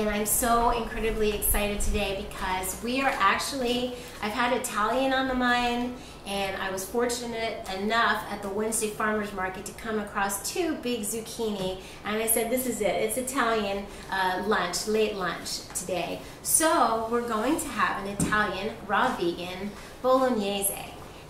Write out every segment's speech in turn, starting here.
and I'm so incredibly excited today because we are actually, I've had Italian on the mind and I was fortunate enough at the Wednesday Farmers Market to come across two big zucchini and I said this is it, it's Italian uh, lunch, late lunch today. So we're going to have an Italian raw vegan bolognese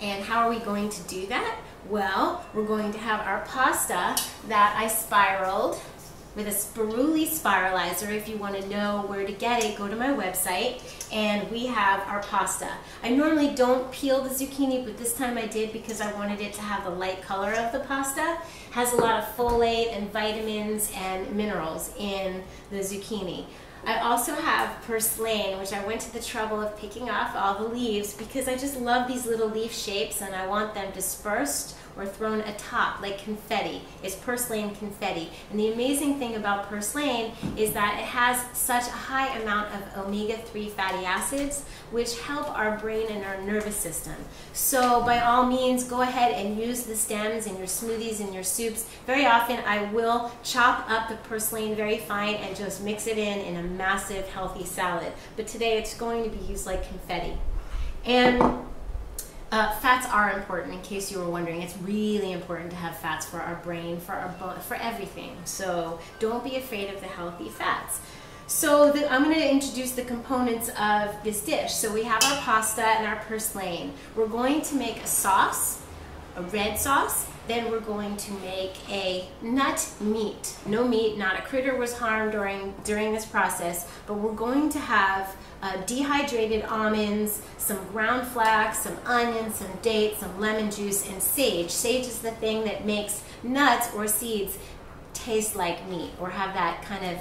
and how are we going to do that? Well, we're going to have our pasta that I spiraled with a Spirooli spiralizer. If you want to know where to get it, go to my website and we have our pasta. I normally don't peel the zucchini, but this time I did because I wanted it to have the light color of the pasta. Has a lot of folate and vitamins and minerals in the zucchini. I also have purslane, which I went to the trouble of picking off all the leaves because I just love these little leaf shapes and I want them dispersed or thrown atop like confetti. It's purslane confetti. And the amazing thing about purslane is that it has such a high amount of omega-3 fatty acids, which help our brain and our nervous system. So by all means, go ahead and use the stems in your smoothies and your soups. Very often I will chop up the purslane very fine and just mix it in in a massive healthy salad. But today it's going to be used like confetti. And uh, fats are important, in case you were wondering. It's really important to have fats for our brain, for our bone, for everything. So don't be afraid of the healthy fats. So the, I'm going to introduce the components of this dish. So we have our pasta and our purslane. We're going to make a sauce, a red sauce. Then we're going to make a nut meat. No meat, not a critter was harmed during, during this process, but we're going to have uh, dehydrated almonds, some ground flax, some onions, some dates, some lemon juice, and sage. Sage is the thing that makes nuts or seeds taste like meat or have that kind of,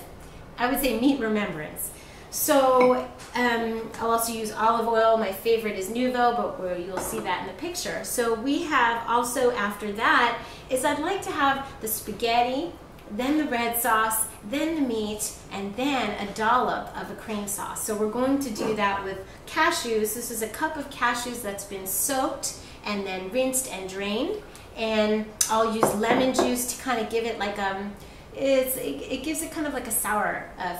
I would say, meat remembrance. So um, I'll also use olive oil. My favorite is Nuvo, but you'll see that in the picture. So we have also after that is I'd like to have the spaghetti then the red sauce, then the meat, and then a dollop of a cream sauce. So we're going to do that with cashews. This is a cup of cashews that's been soaked and then rinsed and drained. And I'll use lemon juice to kind of give it like um, it's it, it gives it kind of like a sour uh,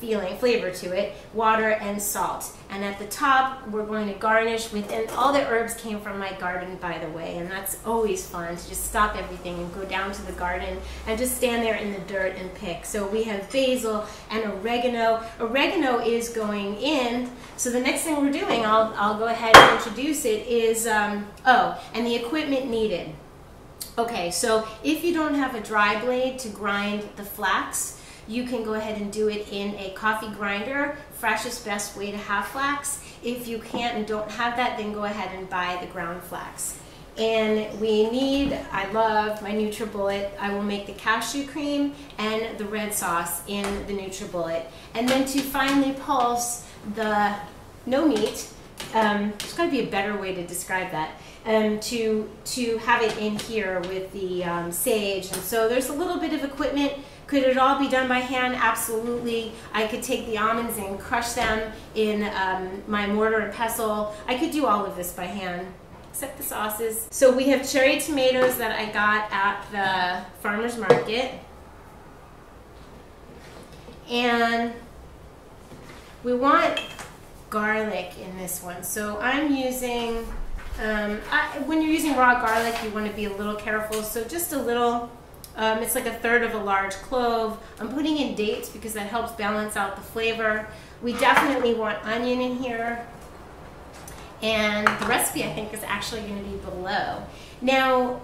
feeling, flavor to it, water and salt. And at the top, we're going to garnish with, and all the herbs came from my garden, by the way, and that's always fun to just stop everything and go down to the garden and just stand there in the dirt and pick. So we have basil and oregano. Oregano is going in, so the next thing we're doing, I'll, I'll go ahead and introduce it, is, um, oh, and the equipment needed. Okay, so if you don't have a dry blade to grind the flax, you can go ahead and do it in a coffee grinder. Freshest best way to have flax. If you can't and don't have that, then go ahead and buy the ground flax. And we need, I love my NutriBullet. I will make the cashew cream and the red sauce in the NutriBullet. And then to finally pulse the no meat, um, there's got to be a better way to describe that. Um, to to have it in here with the um, sage, and so there's a little bit of equipment could it all be done by hand? Absolutely. I could take the almonds and crush them in um, my mortar and pestle. I could do all of this by hand, except the sauces. So we have cherry tomatoes that I got at the farmer's market. And we want garlic in this one. So I'm using, um, I, when you're using raw garlic, you want to be a little careful. So just a little um, it's like a third of a large clove. I'm putting in dates because that helps balance out the flavor. We definitely want onion in here. And the recipe I think is actually going to be below. Now,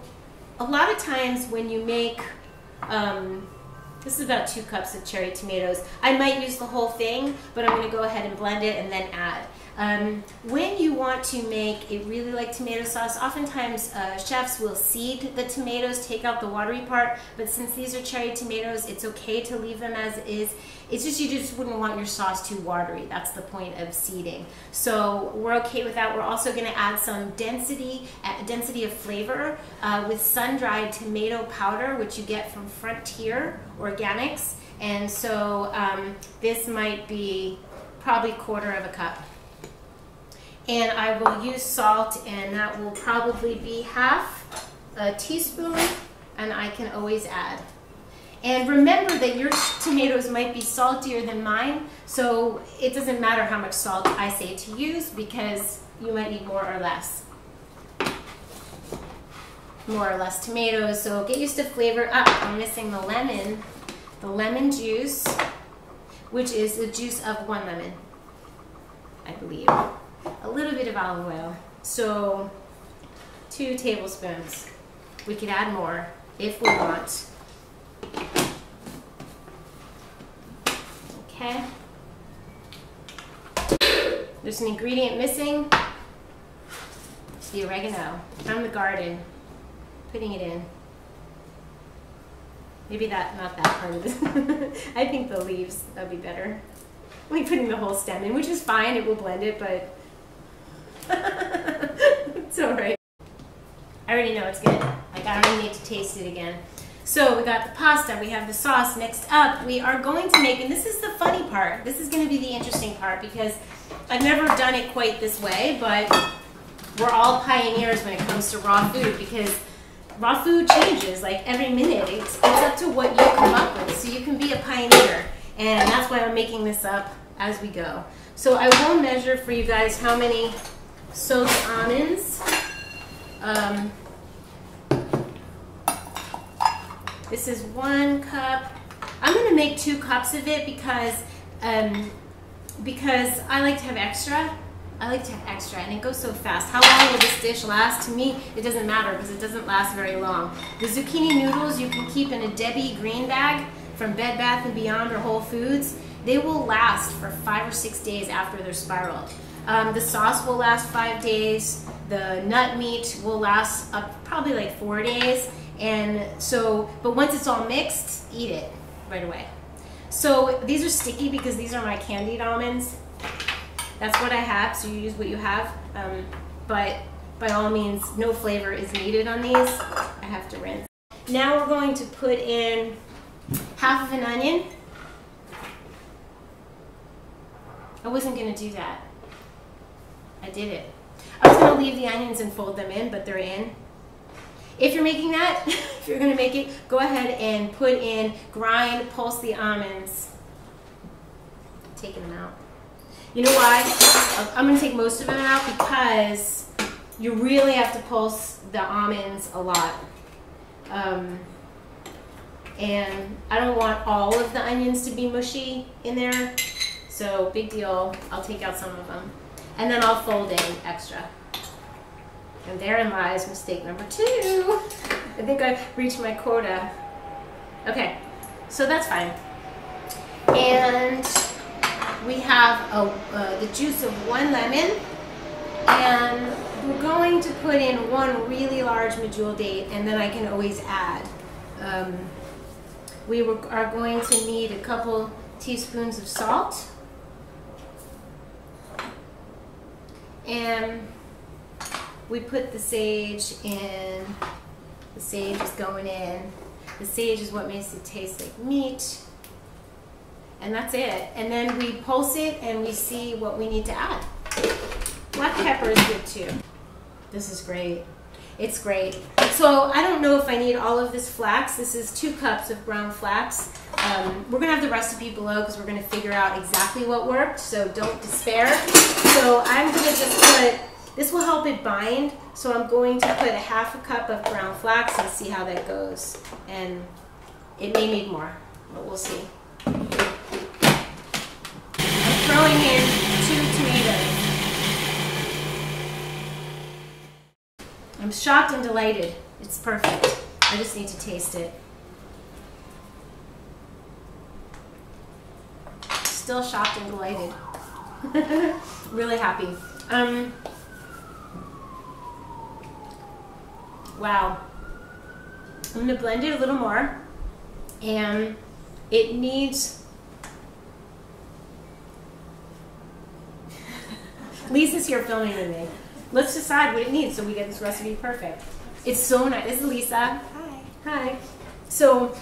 a lot of times when you make, um, this is about two cups of cherry tomatoes. I might use the whole thing, but I'm going to go ahead and blend it and then add. Um, when you want to make a really like tomato sauce, oftentimes uh, chefs will seed the tomatoes, take out the watery part, but since these are cherry tomatoes, it's okay to leave them as is. It's just you just wouldn't want your sauce too watery. That's the point of seeding. So we're okay with that. We're also going to add some density, uh, density of flavor uh, with sun-dried tomato powder, which you get from Frontier Organics. And so um, this might be probably quarter of a cup and I will use salt and that will probably be half a teaspoon and I can always add. And remember that your tomatoes might be saltier than mine, so it doesn't matter how much salt I say to use because you might need more or less. More or less tomatoes, so get used to flavor. Ah, I'm missing the lemon. The lemon juice, which is the juice of one lemon, I believe. A little bit of olive oil. So, two tablespoons. We could add more if we want. Okay. There's an ingredient missing. The oregano from the garden. Putting it in. Maybe that, not that part of it. I think the leaves, that'd be better. Like putting the whole stem in, which is fine, it will blend it, but it's alright. I already know it's good. Like I don't need to taste it again. So we got the pasta, we have the sauce. Next up, we are going to make, and this is the funny part. This is gonna be the interesting part because I've never done it quite this way, but we're all pioneers when it comes to raw food because raw food changes like every minute. It's, it's up to what you come up with. So you can be a pioneer. And that's why I'm making this up as we go. So I will measure for you guys how many soaked almonds. Um, this is one cup. I'm going to make two cups of it because um, because I like to have extra. I like to have extra and it goes so fast. How long will this dish last? To me, it doesn't matter because it doesn't last very long. The zucchini noodles you can keep in a Debbie green bag from Bed Bath & Beyond or Whole Foods. They will last for five or six days after they're spiraled. Um, the sauce will last five days. The nut meat will last up probably like four days. And so, but once it's all mixed, eat it right away. So these are sticky because these are my candied almonds. That's what I have, so you use what you have. Um, but by all means, no flavor is needed on these. I have to rinse. Now we're going to put in half of an onion. I wasn't gonna do that. I did it. I was gonna leave the onions and fold them in, but they're in. If you're making that, if you're gonna make it, go ahead and put in, grind, pulse the almonds. Taking them out. You know why? I'm gonna take most of them out because you really have to pulse the almonds a lot. Um, and I don't want all of the onions to be mushy in there. So big deal, I'll take out some of them. And then I'll fold in extra. And therein lies mistake number two. I think I've reached my quota. Okay, so that's fine. And we have a, uh, the juice of one lemon. And we're going to put in one really large medjool date and then I can always add. Um, we were, are going to need a couple teaspoons of salt. And we put the sage in. The sage is going in. The sage is what makes it taste like meat. And that's it. And then we pulse it and we see what we need to add. Black pepper is good too. This is great. It's great. So I don't know if I need all of this flax. This is two cups of brown flax. Um, we're going to have the recipe below because we're going to figure out exactly what worked, so don't despair. So I'm going to just put, this will help it bind, so I'm going to put a half a cup of brown flax and see how that goes. And it may need more, but we'll see. I'm throwing in two tomatoes. I'm shocked and delighted. It's perfect. I just need to taste it. Still shocked and delighted. really happy. Um, wow. I'm going to blend it a little more. And it needs... Lisa's here filming with me. Let's decide what it needs so we get this recipe perfect. It's so nice. This is Lisa. Hi. Hi. So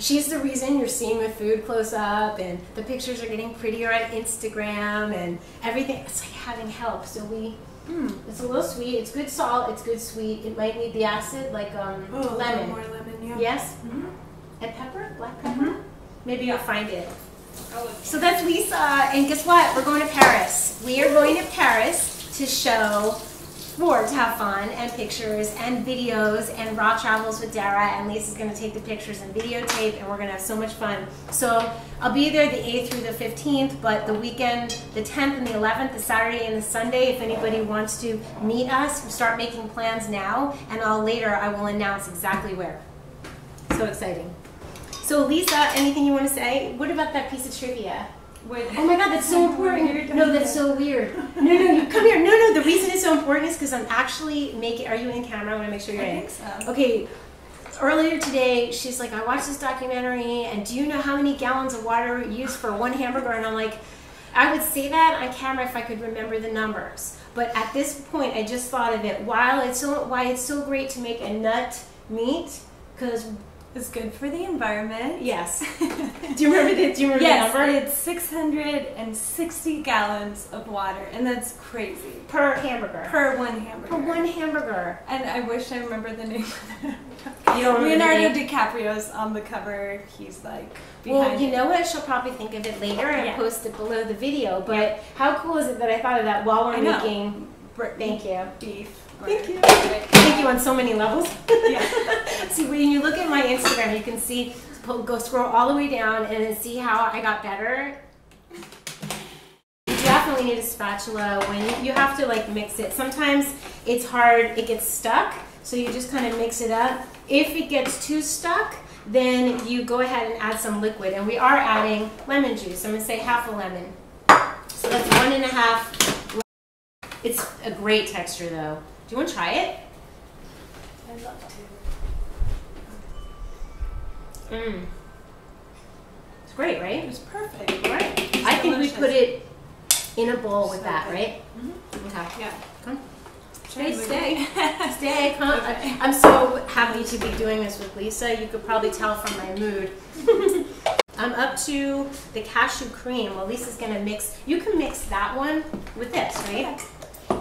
she's the reason you're seeing the food close up and the pictures are getting prettier on Instagram and everything. It's like having help. So we, mm, it's a little sweet. It's good salt. It's good sweet. It might need the acid like um, Oh, lemon. more lemon, yeah. Yes? Mhm. and pepper, black pepper. Mhm. Maybe I'll find it. So that's Lisa, and guess what? We're going to Paris. We are going to Paris to show, to have fun and pictures and videos and raw travels with Dara. And Lisa's going to take the pictures and videotape, and we're going to have so much fun. So I'll be there the 8th through the 15th, but the weekend, the 10th and the 11th, the Saturday and the Sunday. If anybody wants to meet us, start making plans now, and I'll later I will announce exactly where. So exciting. So Lisa, anything you want to say? What about that piece of trivia? Oh my god, that's so important. No, that's so weird. No, no, you come here. No, no, the reason it's so important is because I'm actually making. Are you in camera? I want to make sure you're I in. think so. Okay. Earlier today, she's like, I watched this documentary, and do you know how many gallons of water we use for one hamburger? And I'm like, I would say that on camera if I could remember the numbers. But at this point, I just thought of it. While it's so, why it's so great to make a nut meat, because It's good for the environment. yes. do you remember the? Do you remember Yes, the number? it's 660 gallons of water, and that's crazy per hamburger. per one hamburger. For one hamburger. And I wish I remember the name. of it. You don't remember the Leonardo? DiCaprio's on the cover. He's like. Well, you it. know what? She'll probably think of it later and Yeah. post it below the video. But how cool is it that I thought of that while we're making? Thank you. beef. Thank you. You on so many levels. Yeah. see, when you look at my Instagram, you can see, go scroll all the way down and see how I got better. You definitely need a spatula when you, you have to like mix it. Sometimes it's hard, it gets stuck, so you just kind of mix it up. If it gets too stuck, then you go ahead and add some liquid. And we are adding lemon juice. I'm gonna say half a lemon. So that's one and a half. It's a great texture though. Do you want to try it? I'd love to. Mm. It's great, right? It's perfect. Right. It's I think we put it in a bowl with So that, good. right? Mhm. Okay. Yeah. Come. Stay, Stay, stay. Come. Okay. I'm so happy to be doing this with Lisa. You could probably tell from my mood. I'm up to the cashew cream. Well, Lisa's gonna mix. You can mix that one with this, right?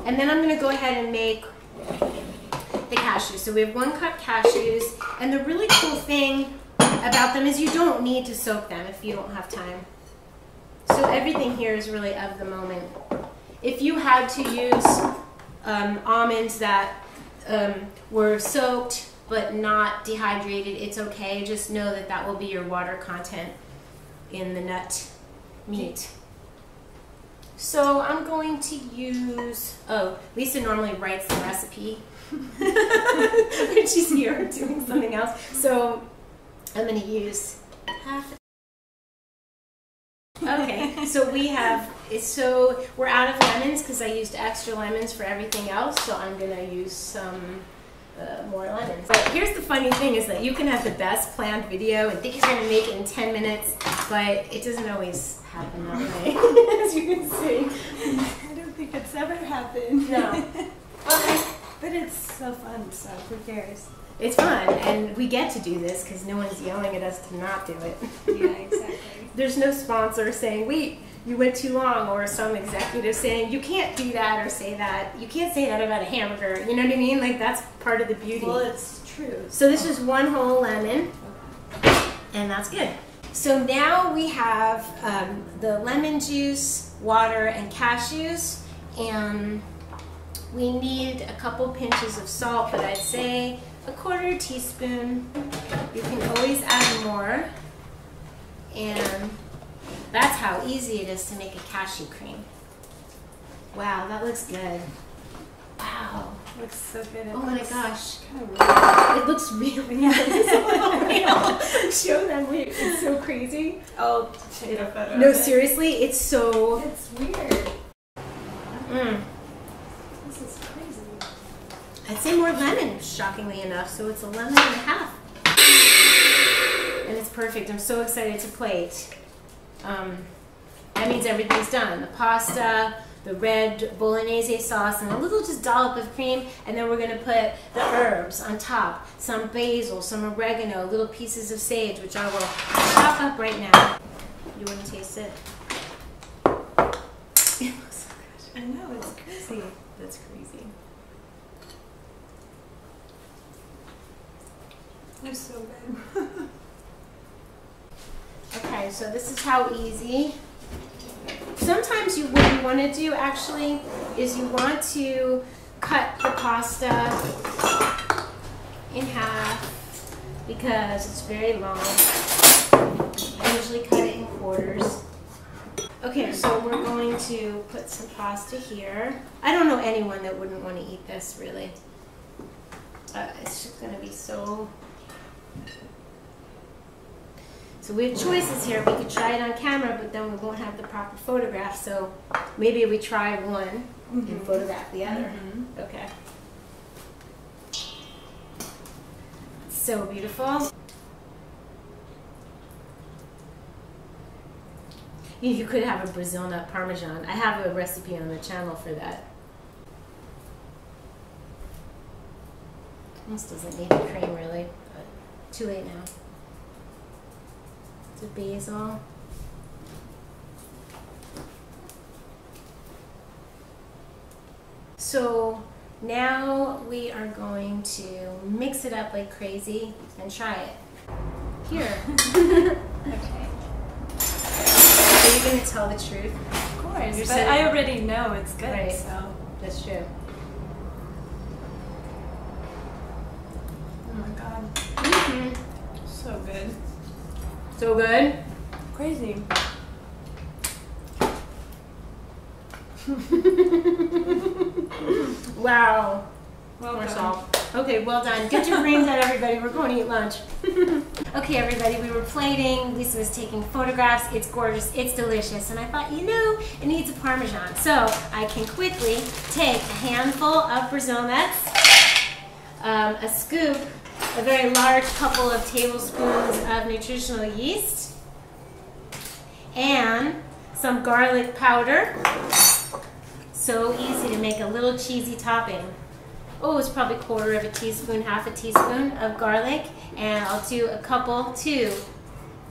And then I'm gonna go ahead and make the cashews. So we have one cup cashews, and the really cool thing about them is you don't need to soak them if you don't have time. So everything here is really of the moment. If you had to use um, almonds that um, were soaked but not dehydrated, it's okay. Just know that that will be your water content in the nut meat. So I'm going to use, oh, Lisa normally writes the recipe when she's here doing something else. So I'm going to use half. Okay, so we have, so we're out of lemons because I used extra lemons for everything else. So I'm going to use some uh, more lemons. But here's the funny thing is that you can have the best planned video and think you're going to make it in 10 minutes, but it doesn't always happen that way, as you can see. I don't think it's ever happened. No. Okay. But it's so fun, so who cares? It's fun, and we get to do this because no one's yelling at us to not do it. Yeah, exactly. There's no sponsor saying, wait, you went too long, or some executive saying, you can't do that or say that. You can't say that about a hamburger. You know what I mean? Like, that's part of the beauty. well, it's true. So this is one whole lemon, and that's good. So now we have um, the lemon juice, water, and cashews, and we need a couple pinches of salt, but I'd say a quarter teaspoon. You can always add more, and that's how easy it is to make a cashew cream. Wow, that looks good. Wow. looks so good. It Oh my gosh. Kind of. It looks real. Yeah, it's real. Show them. Wait, It's so crazy. I'll take a photo. No, of it. seriously, it's so. It's weird. Mm. This is crazy. I'd say more lemon, shockingly enough. So it's a lemon and a half, and it's perfect. I'm so excited to plate. Um, that means everything's done. The pasta, the red bolognese sauce, and a little just dollop of cream, and then we're gonna put the herbs on top. Some basil, some oregano, little pieces of sage, which I will chop up right now. You want to taste it? It looks so good. I know, it's crazy. That's crazy. It's so good. Okay, so this is how easy. Sometimes you what you want to do actually is you want to cut the pasta in half because it's very long. I usually cut it in quarters. Okay, so we're going to put some pasta here. I don't know anyone that wouldn't want to eat this, really. Uh, it's just going to be so... So we have choices here. We could try it on camera, but then we won't have the proper photograph. So maybe we try one and mm-hmm. photograph the other. Mm-hmm. Okay. So beautiful. You, you could have a Brazil nut parmesan. I have a recipe on the channel for that. Almost doesn't need the cream really, too late now. The basil. So now we are going to mix it up like crazy and try it. Here. Okay. Are you going to tell the truth? Of course. You're but setting- I already know it's good. Right. So. That's true. Oh my god. Mm-hmm. So good. So good. Crazy. Wow. Well More done. salt. Okay, well done. Get your brains out, everybody. We're going to eat lunch. okay, everybody, we were plating. Lisa was taking photographs. It's gorgeous. It's delicious. And I thought, you know, it needs a Parmesan. So I can quickly take a handful of Brazil nuts, um, a scoop, a very large couple of tablespoons of nutritional yeast, and some garlic powder. So easy to make a little cheesy topping. Oh, it's probably a quarter of a teaspoon, half a teaspoon of garlic, and I'll do a couple, two,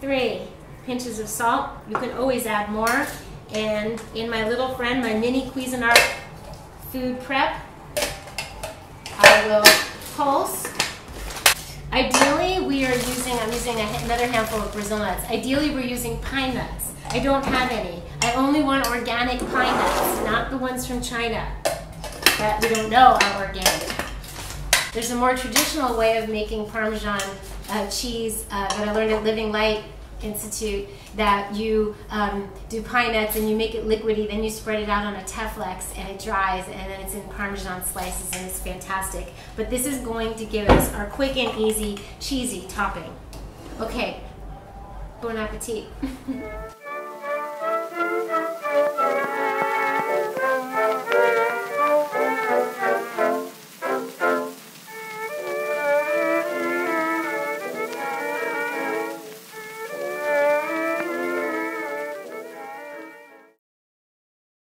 three pinches of salt. You can always add more. And in my little friend, my mini Cuisinart food prep, I will pulse. Ideally, we are using, I'm using another handful of Brazil nuts. Ideally, we're using pine nuts. I don't have any. I only want organic pine nuts, not the ones from China that we don't know are organic. There's a more traditional way of making Parmesan uh, cheese uh, that I learned at Living Light Institute that you um, do pine nuts and you make it liquidy, then you spread it out on a Teflex and it dries and then it's in Parmesan slices and it's fantastic. But this is going to give us our quick and easy cheesy topping. Okay, bon appetit.